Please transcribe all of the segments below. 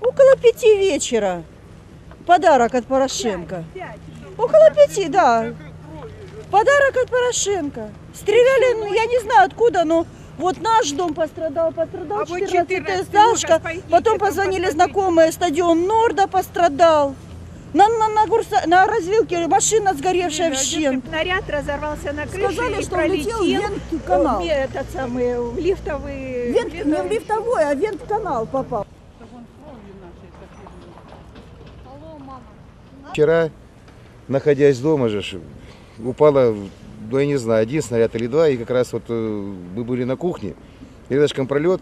Около пяти вечера. Подарок от Порошенко. Около пяти, да. Подарок от Порошенко. Стреляли, ну, я не знаю откуда, но вот наш дом пострадал, пострадал А вот 14 14-й этажка. Потом позвонили посмотрите. знакомые, стадион Норда пострадал. На, на, на, Гурса- на развилке машина сгоревшая в щен. Снаряд разорвался на крыше Сказали, и что пролетел Венский канал. в ме- этот самый, в лифтовый... Вент, не в лифтовой, а в вент-канал попал. Вчера, находясь дома же, ж, упало, ну я не знаю, один снаряд или два, и как раз вот э, мы были на кухне, рядышком пролет,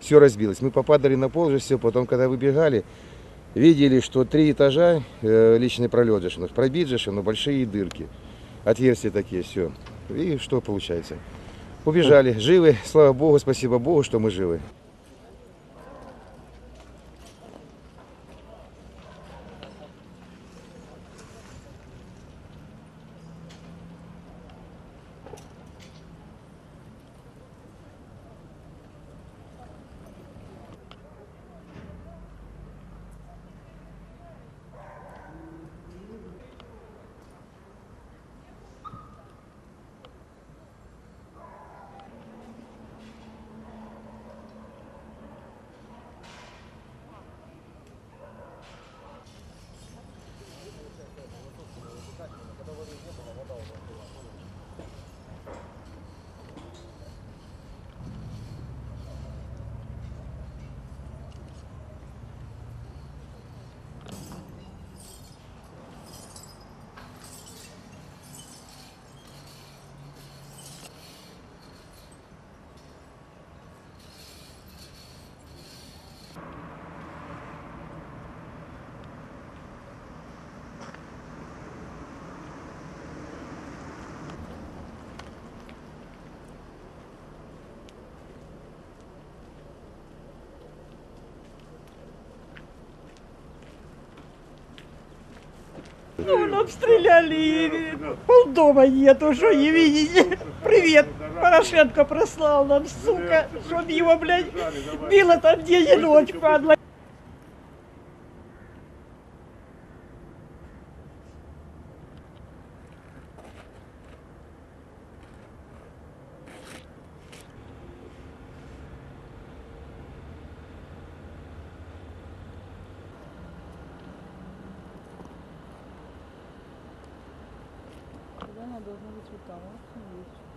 все разбилось. Мы попадали на пол же все, потом, когда выбегали, видели, что три этажа, э, личный пролет же, пробит же, но большие дырки, отверстия такие, все. И что получается? Убежали, живы, слава Богу, спасибо Богу, что мы живы. Ну, нам стреляли, и полдома нету, что не видите. Привет, Порошенко прислал нам, сука, чтоб его, блядь, било там день и ночь, падла. Она должна быть там, вот,